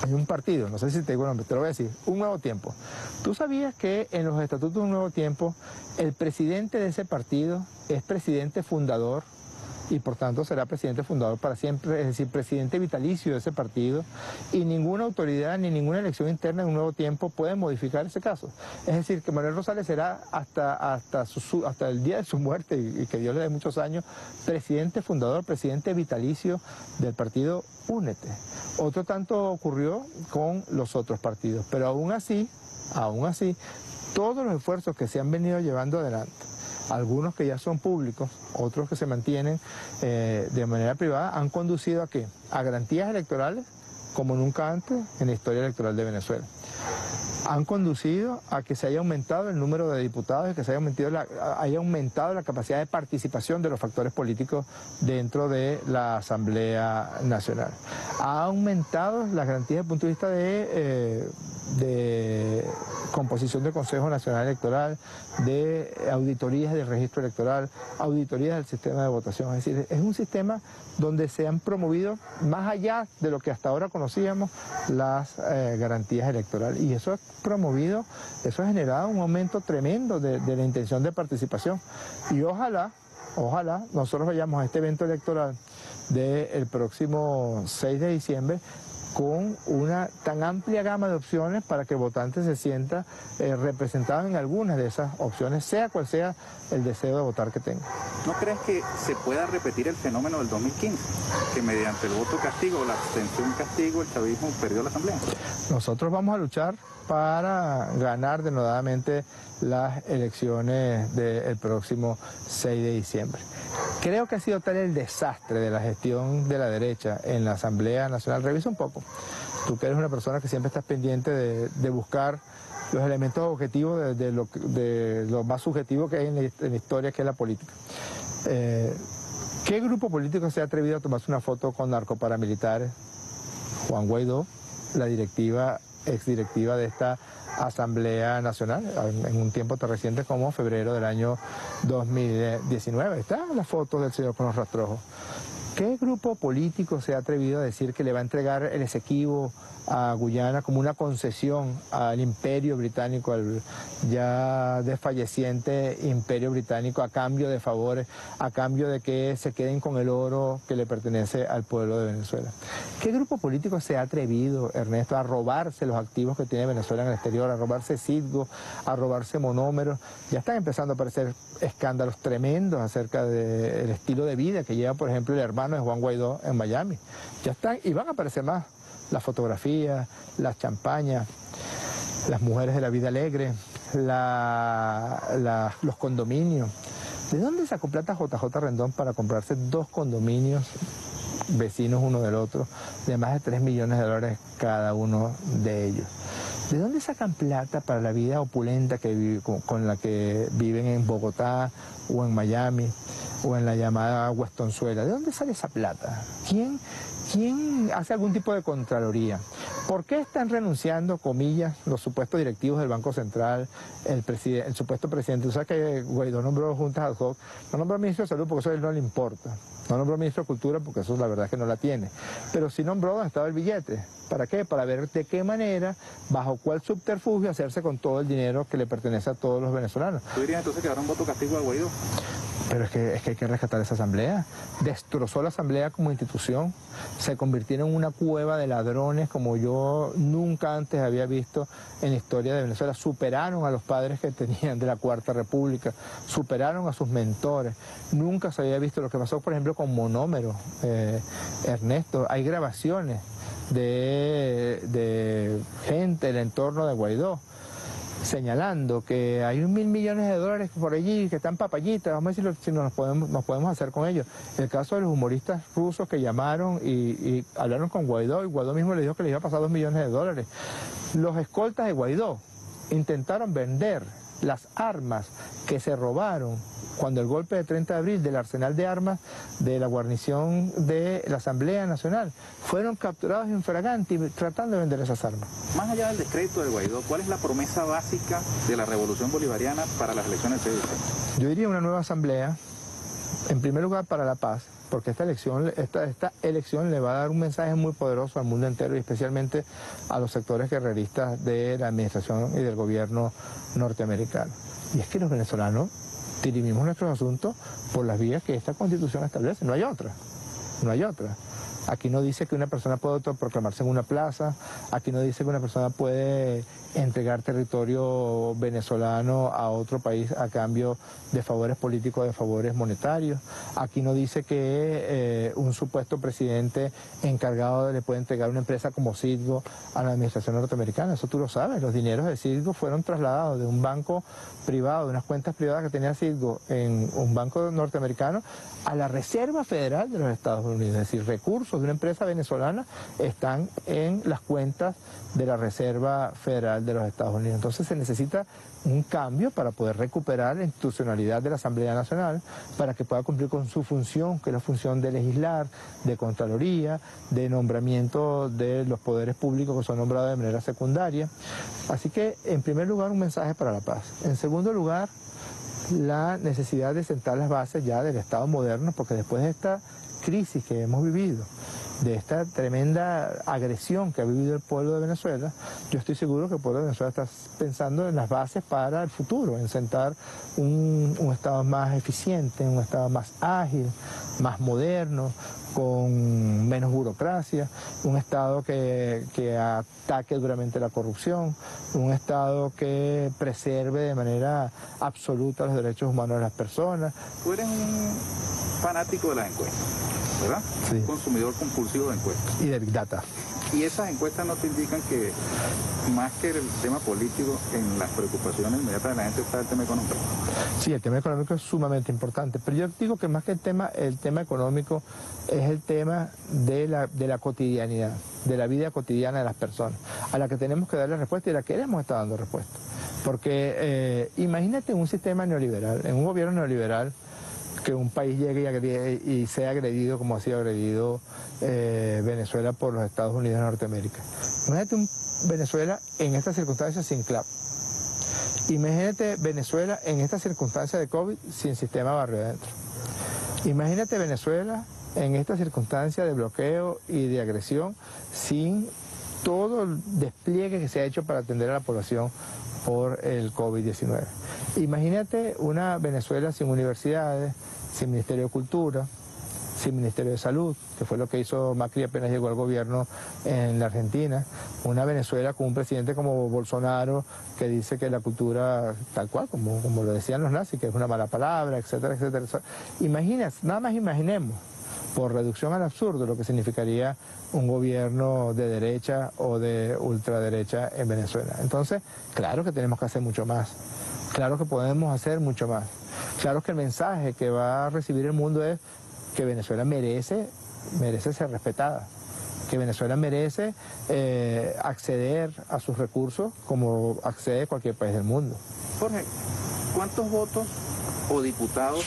Hay un partido, no sé si te digo el nombre, te lo voy a decir, Un Nuevo Tiempo. ¿Tú sabías que en los estatutos de Un Nuevo Tiempo el presidente de ese partido es presidente fundador y por tanto será presidente fundador para siempre, es decir, presidente vitalicio de ese partido y ninguna autoridad ni ninguna elección interna en un nuevo tiempo puede modificar ese caso. Es decir, que Manuel Rosales será hasta, hasta, hasta el día de su muerte y, que Dios le dé muchos años, presidente fundador, presidente vitalicio del partido Únete. Otro tanto ocurrió con los otros partidos, pero aún así, aún así, todos los esfuerzos que se han venido llevando adelante algunos que ya son públicos, otros que se mantienen eh, de manera privada, han conducido a qué? A garantías electorales como nunca antes en la historia electoral de Venezuela. han conducido a que se haya aumentado el número de diputados y que se haya aumentado, la, haya aumentado la capacidad de participación de los factores políticos dentro de la Asamblea Nacional. Ha aumentado las garantías desde el punto de vista de, eh, de composición del Consejo Nacional Electoral, de auditorías del registro electoral, auditorías del sistema de votación. Es decir, es un sistema donde se han promovido, más allá de lo que hasta ahora conocíamos, las eh, garantías electorales. Y eso ha promovido, eso ha generado un aumento tremendo de, la intención de participación. Y ojalá, ojalá nosotros vayamos a este evento electoral del próximo 6 de diciembre con una tan amplia gama de opciones para que el votante se sienta eh, representado en algunas de esas opciones, sea cual sea el deseo de votar que tenga. ¿No crees que se pueda repetir el fenómeno del 2015, que mediante el voto castigo o la abstención castigo el chavismo perdió la asamblea? Nosotros vamos a luchar para ganar denodadamente las elecciones del próximo 6 de diciembre. Creo que ha sido tal el desastre de la gestión de la derecha en la Asamblea Nacional. Revisa un poco. Tú que eres una persona que siempre estás pendiente de, buscar los elementos objetivos de, lo, más subjetivo que hay en la, historia, que es la política. Eh, ¿Qué grupo político se ha atrevido a tomarse una foto con narcoparamilitares? Juan Guaidó, la directiva, exdirectiva de esta Asamblea Nacional en un tiempo tan reciente como febrero del año 2019. Están las fotos del señor con los rastrojos. ¿Qué grupo político se ha atrevido a decir que le va a entregar el Esequibo a Guyana como una concesión al imperio británico, al ya desfalleciente imperio británico, a cambio de favores, a cambio de que se queden con el oro que le pertenece al pueblo de Venezuela? ¿Qué grupo político se ha atrevido, Ernesto, a robarse los activos que tiene Venezuela en el exterior, a robarse Citgo, a robarse monómeros? Ya están empezando a aparecer escándalos tremendos acerca del estilo de vida que lleva, por ejemplo, el hermano de Juan Guaidó en Miami. Ya están, y van a aparecer más. Las fotografías, las champañas, las mujeres de la vida alegre, los condominios. ¿De dónde sacó plata JJ Rendón para comprarse dos condominios vecinos uno del otro, de más de 3 millones de dólares cada uno de ellos? ¿De dónde sacan plata para la vida opulenta que con, la que viven en Bogotá o en Miami o en la llamada Westonzuela? ¿De dónde sale esa plata? ¿Quién, quién hace algún tipo de contraloría? ¿Por qué están renunciando, comillas, los supuestos directivos del Banco Central, el, supuesto presidente? O sea que Guaidó nombró juntas ad hoc, no nombró ministro de Salud porque eso a él no le importa, no nombró ministro de Cultura porque eso la verdad es que no la tiene, pero sí nombró donde estaba el billete. ¿Para qué? Para ver de qué manera, bajo cuál subterfugio hacerse con todo el dinero que le pertenece a todos los venezolanos. ¿Tú dirías entonces que habrá un voto castigo a Guaidó? Pero es que, es que hay que rescatar esa asamblea. Destrozó la asamblea como institución, se convirtieron en una cueva de ladrones como yo nunca antes había visto en la historia de Venezuela. Superaron a los padres que tenían de la Cuarta República, superaron a sus mentores. Nunca se había visto lo que pasó, por ejemplo, con Monómero, eh, Ernesto. Hay grabaciones de, de gente del entorno de Guaidó señalando que hay un mil millones de dólares por allí que están papayitas, vamos a decir si nos podemos, nos podemos hacer con ellos. El caso de los humoristas rusos que llamaron y, hablaron con Guaidó y Guaidó mismo le dijo que le iba a pasar dos millones de dólares. Los escoltas de Guaidó intentaron vender las armas que se robaron cuando el golpe de 30 de abril del arsenal de armas de la guarnición de la Asamblea Nacional fueron capturados en fraganti tratando de vender esas armas. Más allá del descrédito de Guaidó, ¿cuál es la promesa básica de la revolución bolivariana para las elecciones del Yo diría una nueva asamblea, en primer lugar para la paz, porque esta elección, esta, esta elección le va a dar un mensaje muy poderoso al mundo entero y especialmente a los sectores guerreristas de la administración y del gobierno norteamericano. Y es que los venezolanos dirimimos nuestros asuntos por las vías que esta constitución establece, no hay otra, no hay otra. Aquí no dice que una persona puede autoproclamarse en una plaza, aquí no dice que una persona puede entregar territorio venezolano a otro país a cambio de favores políticos, de favores monetarios. Aquí no dice que eh, un supuesto presidente encargado le puede entregar una empresa como Citgo a la administración norteamericana. Eso tú lo sabes. Los dineros de Citgo fueron trasladados de un banco privado, de unas cuentas privadas que tenía Citgo en un banco norteamericano, a la Reserva Federal de los Estados Unidos. Es decir, recursos recursos de una empresa venezolana están en las cuentas de la Reserva Federal de los Estados Unidos. Entonces se necesita un cambio para poder recuperar la institucionalidad de la Asamblea Nacional, para que pueda cumplir con su función, que es la función de legislar, de Contraloría, de nombramiento de los poderes públicos que son nombrados de manera secundaria. Así que, en primer lugar, un mensaje para la paz. En segundo lugar, la necesidad de sentar las bases ya del Estado moderno, porque después de esta crisis que hemos vivido, de esta tremenda agresión que ha vivido el pueblo de Venezuela, yo estoy seguro que el pueblo de Venezuela está pensando en las bases para el futuro, en sentar un, Estado más eficiente, un Estado más ágil, más moderno, con menos burocracia, un Estado que, que, ataque duramente la corrupción, un Estado que preserve de manera absoluta los derechos humanos de las personas. Tú eres un fanático de las encuestas. ¿Verdad? Sí. Consumidor compulsivo de encuestas. Y de Big Data. Y esas encuestas no te indican que más que el tema político, en las preocupaciones inmediatas de la gente está el tema económico. Sí, el tema económico es sumamente importante, pero yo digo que más que el tema, el tema económico es el tema de la, de la cotidianidad, de la vida cotidiana de las personas, a la que tenemos que darle respuesta y a la que hemos estado dando respuesta. Porque eh, imagínate un sistema neoliberal, en un gobierno neoliberal, que un país llegue y, sea agredido como ha sido agredido eh, Venezuela por los Estados Unidos de Norteamérica. Imagínate un Venezuela en estas circunstancias sin CLAP. Imagínate Venezuela en estas circunstancias de COVID sin sistema barrio adentro. Imagínate Venezuela en estas circunstancias de bloqueo y de agresión sin todo el despliegue que se ha hecho para atender a la población por el COVID-19. Imagínate una Venezuela sin universidades, sin Ministerio de Cultura, sin Ministerio de Salud, que fue lo que hizo Macri apenas llegó al gobierno en la Argentina, una Venezuela con un presidente como Bolsonaro que dice que la cultura, tal cual, como, como lo decían los nazis, que es una mala palabra, etcétera, etcétera. Imaginas, nada más imaginemos, por reducción al absurdo, lo que significaría un gobierno de derecha o de ultraderecha en Venezuela. Entonces, claro que tenemos que hacer mucho más, claro que podemos hacer mucho más. Claro que el mensaje que va a recibir el mundo es que Venezuela merece, merece ser respetada, que Venezuela merece eh, acceder a sus recursos como accede cualquier país del mundo. Jorge, ¿cuántos votos o diputados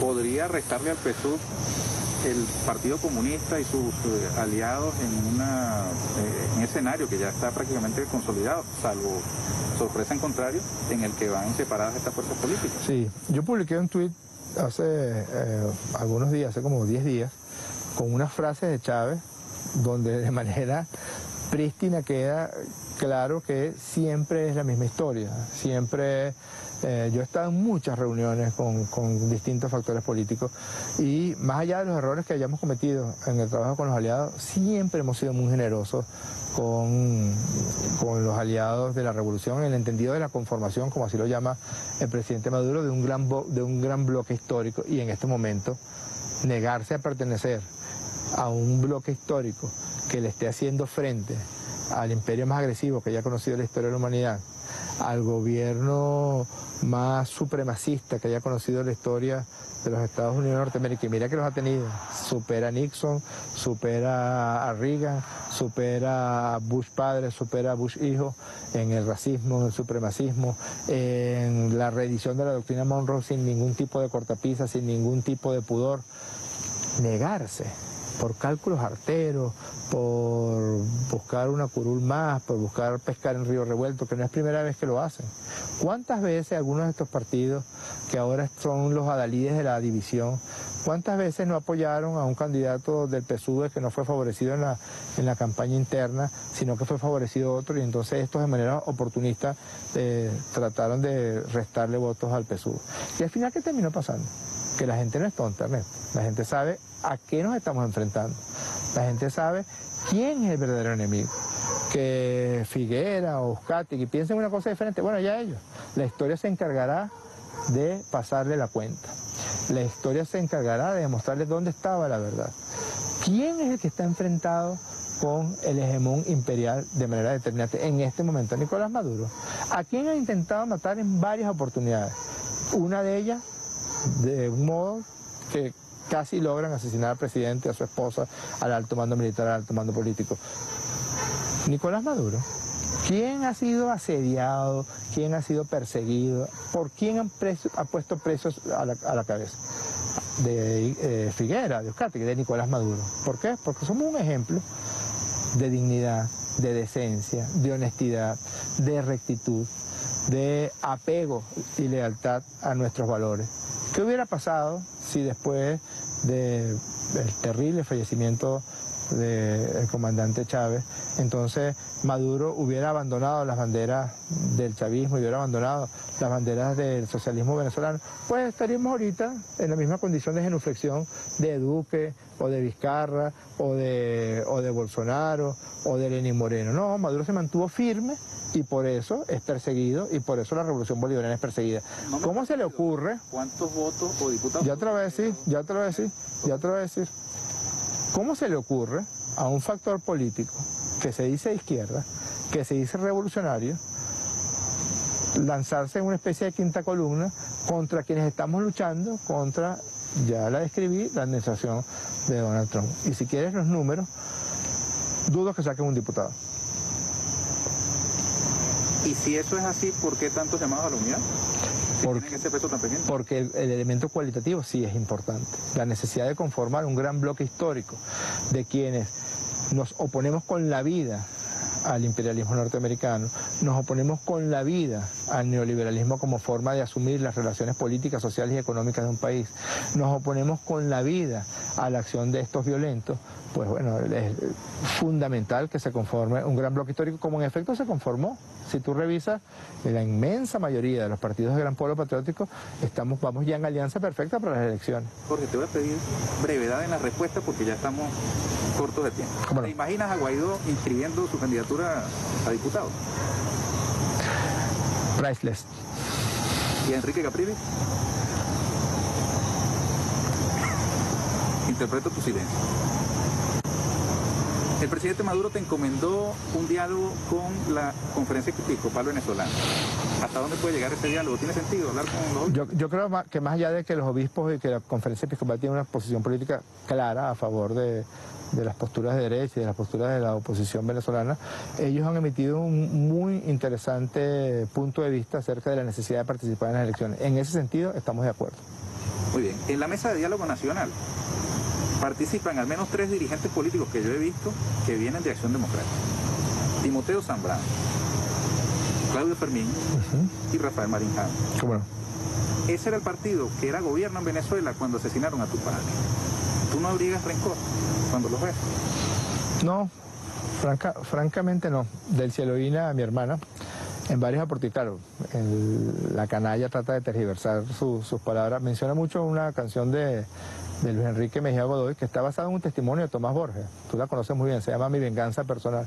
podría restarle al PSUV el Partido Comunista y sus eh, aliados en, una, eh, un escenario que ya está prácticamente consolidado, salvo sorpresa en contrario, en el que van separadas estas fuerzas políticas. Sí, yo publiqué un tuit hace eh, algunos días, hace como 10 días, con unas frases de Chávez, donde de manera prístina queda claro que siempre es la misma historia, siempre eh, yo he estado en muchas reuniones con, distintos factores políticos y más allá de los errores que hayamos cometido en el trabajo con los aliados, siempre hemos sido muy generosos con, con los aliados de la revolución en el entendido de la conformación, como así lo llama el presidente Maduro, de un gran, de un gran bloque histórico y en este momento negarse a pertenecer a un bloque histórico que le esté haciendo frente al imperio más agresivo que haya conocido la historia de la humanidad, al gobierno más supremacista que haya conocido la historia de los Estados Unidos de Norteamérica. Y mira que los ha tenido. Supera a Nixon, supera a Reagan, supera a Bush padre, supera a Bush hijo en el racismo, en el supremacismo, en la reedición de la doctrina Monroe sin ningún tipo de cortapisa, sin ningún tipo de pudor. Negarse por cálculos arteros, por buscar una curul más, por buscar pescar en río revuelto, que no es primera vez que lo hacen. ¿Cuántas veces algunos de estos partidos, que ahora son los adalides de la división, cuántas veces no apoyaron a un candidato del PSUV que no fue favorecido en la, en la campaña interna, sino que fue favorecido otro, y entonces estos de manera oportunista eh, trataron de restarle votos al PSUV. Y al final, ¿qué terminó pasando? Que la gente no es tonta, la gente sabe a qué nos estamos enfrentando. La gente sabe quién es el verdadero enemigo. Que Figuera o Uscati, que piensen una cosa diferente, bueno, ya ellos. La historia se encargará de pasarle la cuenta. La historia se encargará de demostrarles dónde estaba la verdad. ¿Quién es el que está enfrentado con el hegemón imperial de manera determinante en este momento? Nicolás Maduro. ¿A quién ha intentado matar en varias oportunidades? Una de ellas, de un modo que casi logran asesinar al presidente, a su esposa, al alto mando militar, al alto mando político. Nicolás Maduro. ¿Quién ha sido asediado? ¿Quién ha sido perseguido? ¿Por quién han ha puesto presos a la, cabeza? De eh, Figuera, de Oscar, de Nicolás Maduro. ¿Por qué? Porque somos un ejemplo de dignidad, de decencia, de honestidad, de rectitud, de apego y lealtad a nuestros valores. ¿Qué hubiera pasado si después del terrible fallecimiento del comandante Chávez, entonces Maduro hubiera abandonado las banderas del chavismo y hubiera abandonado las banderas del socialismo venezolano, pues estaríamos ahorita en la misma condición de genuflexión de Duque o de Vizcarra o de, o de Bolsonaro o de Lenín Moreno. No, Maduro se mantuvo firme y por eso es perseguido y por eso la revolución bolivariana es perseguida. ¿Cómo se le ocurre? ¿Cuántos votos o diputados? Ya te lo voy a decir, ya te lo voy a decir, ya te lo voy a decir. ¿Cómo se le ocurre a un factor político que se dice izquierda, que se dice revolucionario, lanzarse en una especie de quinta columna contra quienes estamos luchando contra, ya la describí, la administración de Donald Trump? Y si quieres los números, dudo que saquen un diputado. Y si eso es así, ¿por qué tantos llamados a la unidad? Porque, ese peso tan porque el, elemento cualitativo sí es importante. La necesidad de conformar un gran bloque histórico de quienes nos oponemos con la vida al imperialismo norteamericano, nos oponemos con la vida al neoliberalismo como forma de asumir las relaciones políticas, sociales y económicas de un país, nos oponemos con la vida a la acción de estos violentos, pues bueno, es fundamental que se conforme un gran bloque histórico, como en efecto se conformó si tú revisas, la inmensa mayoría de los partidos de Gran Pueblo Patriótico estamos, vamos ya en alianza perfecta para las elecciones. Jorge, te voy a pedir brevedad en la respuesta porque ya estamos cortos de tiempo. ¿Te imaginas a Guaidó inscribiendo su candidatura a diputado? Priceless. ¿Y a Enrique Capriles? Interpreto tu silencio. El presidente Maduro te encomendó un diálogo con la conferencia episcopal venezolana. ¿Hasta dónde puede llegar ese diálogo? ¿Tiene sentido hablar con los Yo, creo que más allá de que los obispos y que la conferencia episcopal tiene una posición política clara a favor de, las posturas de derecha y de las posturas de la oposición venezolana, ellos han emitido un muy interesante punto de vista acerca de la necesidad de participar en las elecciones. En ese sentido, estamos de acuerdo. Muy bien. En la mesa de diálogo nacional, participan al menos tres dirigentes políticos que yo he visto que vienen de Acción Democrática. Timoteo Zambrano, Claudio Fermín y Rafael Marinján. Ese era el partido que era gobierno en Venezuela cuando asesinaron a tu padre. ¿Tú no abrigas rencor cuando los ves? No, francamente no. Del Cieloína a mi hermana, en varios aportes, claro, la canalla trata de tergiversar sus palabras. Menciona mucho una canción de de Luis Enrique Mejía Godoy, que está basado en un testimonio de Tomás Borges. Tú la conoces muy bien, se llama Mi venganza personal.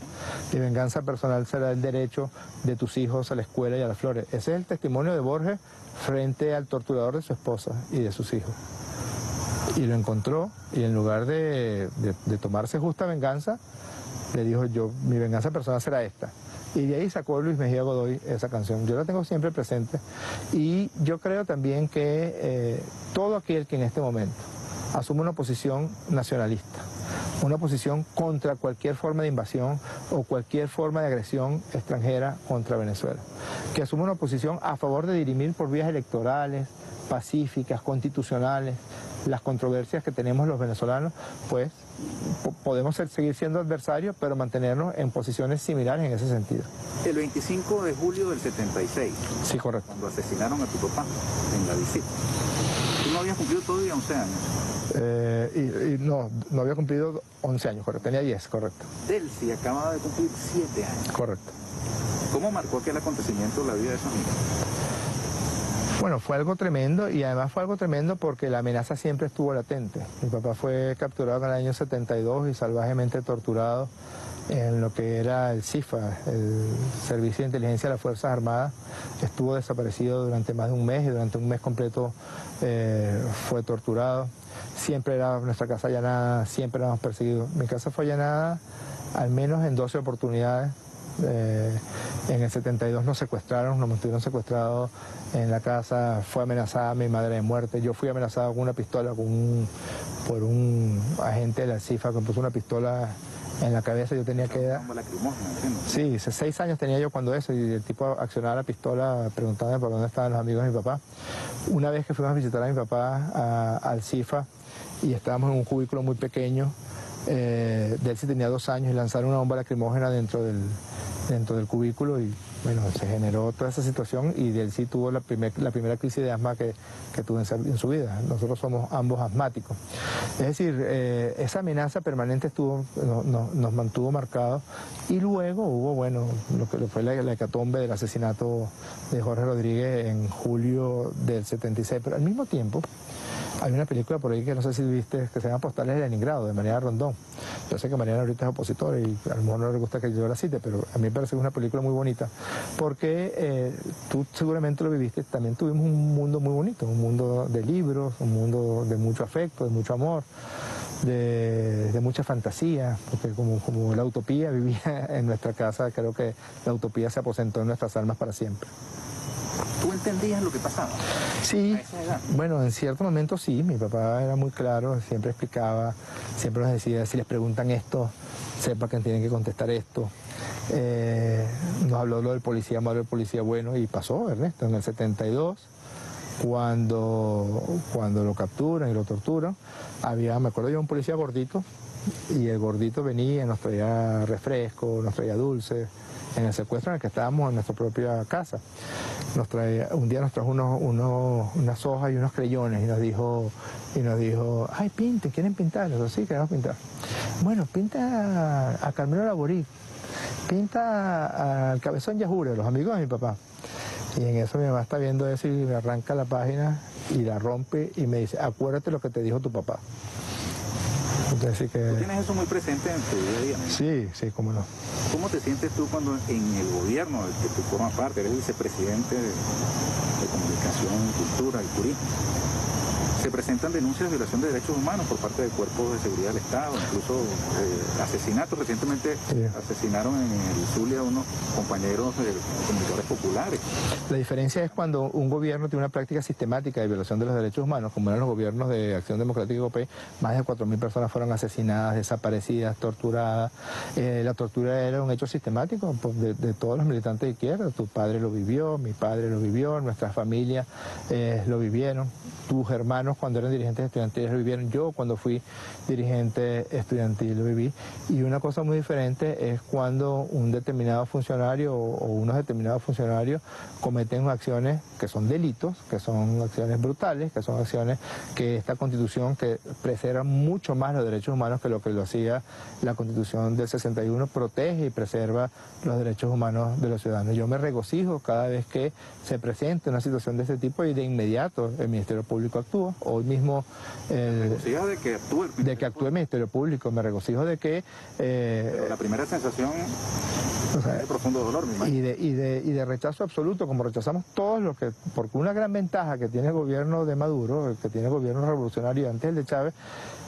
Mi venganza personal será el derecho de tus hijos a la escuela y a las flores. Ese es el testimonio de Borges frente al torturador de su esposa y de sus hijos. Y lo encontró y en lugar de, tomarse justa venganza, le dijo yo, mi venganza personal será esta. Y de ahí sacó Luis Mejía Godoy esa canción. Yo la tengo siempre presente. Y yo creo también que eh, todo aquel que en este momento asume una posición nacionalista, una posición contra cualquier forma de invasión o cualquier forma de agresión extranjera contra Venezuela, que asume una posición a favor de dirimir por vías electorales, pacíficas, constitucionales, las controversias que tenemos los venezolanos, pues podemos seguir siendo adversarios, pero mantenernos en posiciones similares en ese sentido. El 25 de julio del 76. Sí, correcto. Cuando asesinaron a tu papá en la visita. Tú no habías cumplido todavía 11 años. Eh, y, no, no había cumplido 11 años, correcto. Tenía 10, correcto. Delcy acababa de cumplir 7 años. Correcto. ¿Cómo marcó aquel acontecimiento la vida de esos niños? Bueno, fue algo tremendo y además fue algo tremendo porque la amenaza siempre estuvo latente. Mi papá fue capturado en el año 72 y salvajemente torturado en lo que era el CIFA, el Servicio de Inteligencia de las Fuerzas Armadas. Estuvo desaparecido durante más de un mes y durante un mes completo eh, fue torturado siempre era nuestra casa allanada, siempre éramos perseguidos. Mi casa fue allanada al menos en 12 oportunidades. Eh, en el 72 nos secuestraron, nos mantuvieron secuestrados en la casa, fue amenazada mi madre de muerte, yo fui amenazado con una pistola, con un, por un agente de la CIFA que puso una pistola en la cabeza. Yo tenía que edad. Sí, seis años tenía yo cuando eso y el tipo accionaba la pistola preguntándome por dónde estaban los amigos de mi papá. Una vez que fuimos a visitar a mi papá al CIFA y estábamos en un cubículo muy pequeño, eh, Delcy tenía dos años y lanzaron una bomba lacrimógena dentro del, dentro del cubículo y bueno, se generó toda esa situación y Delcy tuvo la, la primera crisis de asma que, tuvo en, su vida. Nosotros somos ambos asmáticos. Es decir, eh, esa amenaza permanente estuvo, nos mantuvo marcados y luego hubo, bueno, lo que fue la, la hecatombe del asesinato de Jorge Rodríguez en julio del 76, pero al mismo tiempo hay una película por ahí que no sé si viste, que se llama Postales de Leningrado, de Mariana Rondón. Yo sé que Mariana ahorita es opositora y a lo mejor no le gusta que yo la cite, pero a mí me parece que es una película muy bonita, porque eh, tú seguramente lo viviste, también tuvimos un mundo muy bonito, un mundo de libros, un mundo de mucho afecto, de mucho amor. De, de, mucha fantasía, porque como, como la utopía vivía en nuestra casa, creo que la utopía se aposentó en nuestras almas para siempre. ¿Tú entendías lo que pasaba? Sí, bueno, en cierto momento sí, mi papá era muy claro, siempre explicaba, siempre nos decía, si les preguntan esto, sepa que tienen que contestar esto. Eh, nos habló lo del policía malo, el policía bueno, y pasó, Ernesto, en el 72, cuando, cuando lo capturan y lo torturan, había, me acuerdo yo, un policía gordito, y el gordito venía, nos traía refresco, nos traía dulce, en el secuestro en el que estábamos en nuestra propia casa. Nos traía, un día nos trajo unos, unas hojas y unos creyones y nos dijo, y nos dijo, ay, pinte, ¿quieren pintar? Nosotros sí, queremos pintar. Bueno, pinta a, Carmelo Laborí, pinta al Cabezón Yajure, los amigos de mi papá. Y en eso mi mamá está viendo eso y me arranca la página y la rompe y me dice, acuérdate lo que te dijo tu papá. Entonces, que... ¿Tú tienes eso muy presente en tu día a día? Sí, sí, cómo no. ¿Cómo te sientes tú cuando en el gobierno del que tú formas parte, eres vicepresidente de, Comunicación, Cultura y Turismo? Se presentan denuncias de violación de derechos humanos por parte de cuerpos de seguridad del Estado, incluso eh, asesinatos. Recientemente asesinaron en el Zulia a unos compañeros de comunicadores populares. La diferencia es cuando un gobierno tiene una práctica sistemática de violación de los derechos humanos, como eran los gobiernos de Acción Democrática y más de 4.000 personas fueron asesinadas, desaparecidas, torturadas. Eh, la tortura era un hecho sistemático pues, de, todos los militantes de izquierda. Tu padre lo vivió, mi padre lo vivió, nuestras familias eh, lo vivieron, tus hermanos cuando eran dirigentes estudiantiles lo vivieron, yo cuando fui dirigente estudiantil lo viví. Y una cosa muy diferente es cuando un determinado funcionario o, unos determinados funcionarios cometen acciones que son delitos, que son acciones brutales, que son acciones que esta constitución que preserva mucho más los derechos humanos que lo que lo hacía la constitución del 61, protege y preserva los derechos humanos de los ciudadanos. Yo me regocijo cada vez que se presente una situación de ese tipo y de inmediato el Ministerio Público actúa hoy mismo... El, de que actúe el De que actúe el Ministerio Público, me regocijo de que... Eh, la primera sensación es de profundo dolor, mi y de, y, de, y de rechazo absoluto, como rechazamos todos los que... Porque una gran ventaja que tiene el gobierno de Maduro, que tiene el gobierno revolucionario antes el de Chávez,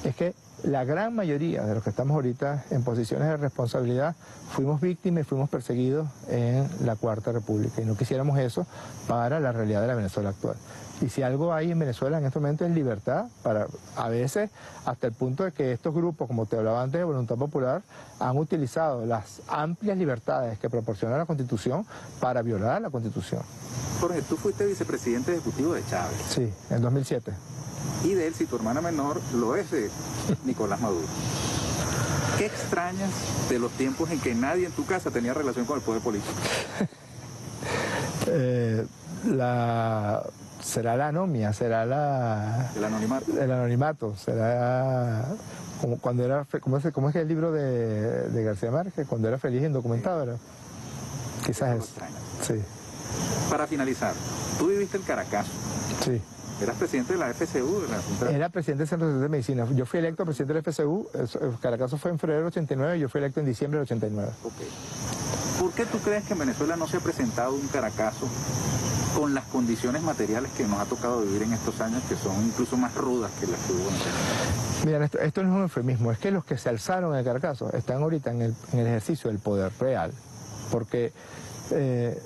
es que la gran mayoría de los que estamos ahorita en posiciones de responsabilidad fuimos víctimas y fuimos perseguidos en la Cuarta República y no quisiéramos eso para la realidad de la Venezuela actual. Y si algo hay en Venezuela en este momento es libertad, para a veces hasta el punto de que estos grupos, como te hablaba antes de Voluntad Popular, han utilizado las amplias libertades que proporciona la Constitución para violar la Constitución. Jorge, tú fuiste vicepresidente ejecutivo de Chávez. Sí, en 2007 y de él, si tu hermana menor lo es de Nicolás Maduro. ¿Qué extrañas de los tiempos en que nadie en tu casa tenía relación con el poder político? Eh, la será la anomia, será la el anonimato. El anonimato, será como cuando era cómo es, cómo es el libro de, García Márquez, cuando era feliz y indocumentado era. Quizás es. Sí. Para finalizar, tú viviste el Caracazo. Sí. ¿Eras presidente de la FCU? Era presidente del Centro de Medicina. Yo fui electo presidente de la FCU, Caracazo fue en febrero del 89 y yo fui electo en diciembre del 89. ¿Por qué tú crees que en Venezuela no se ha presentado un Caracazo con las condiciones materiales que nos ha tocado vivir en estos años, que son incluso más rudas que las que hubo en Mira, esto, esto, no es un eufemismo, es que los que se alzaron en el están ahorita en el, ejercicio del poder real, porque... Eh,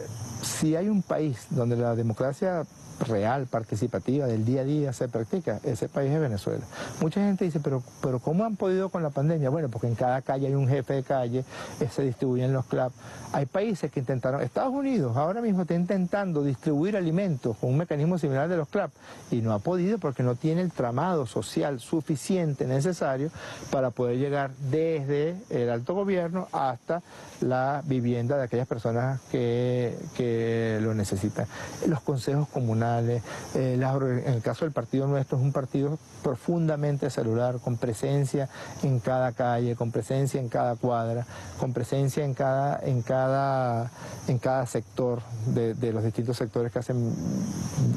si hay un país donde la democracia real, participativa, del día a día se practica, ese país es Venezuela. Mucha gente dice, pero, pero ¿cómo han podido con la pandemia? Bueno, porque en cada calle hay un jefe de calle, eh, se distribuyen los clubs. Hay países que intentaron, Estados Unidos ahora mismo está intentando distribuir alimentos con un mecanismo similar de los clubs y no ha podido porque no tiene el tramado social suficiente necesario para poder llegar desde el alto gobierno hasta la vivienda de aquellas personas que, que lo necesitan. Los consejos comunales, eh, en el caso del partido nuestro es un partido profundamente celular, con presencia en cada calle, con presencia en cada cuadra, con presencia en cada, en cada, en cada sector de, de los distintos sectores que hacen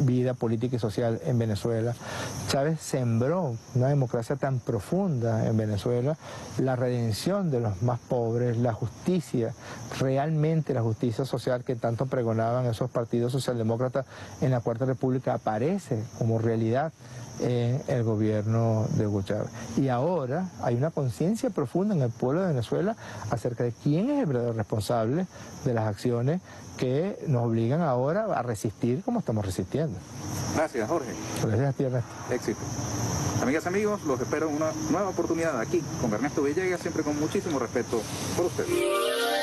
vida política y social en Venezuela. Chávez sembró una democracia tan profunda en Venezuela, la redención de los más pobres, la justicia realmente la justicia social que tanto pregonaban esos partidos socialdemócratas en la Cuarta República aparece como realidad en el gobierno de Hugo Chávez. Y ahora hay una conciencia profunda en el pueblo de Venezuela acerca de quién es el verdadero responsable de las acciones que nos obligan ahora a resistir como estamos resistiendo. Gracias, Jorge. Gracias a ti, Éxito. Amigas, amigos, los espero en una nueva oportunidad aquí con Ernesto Villegas, siempre con muchísimo respeto por ustedes.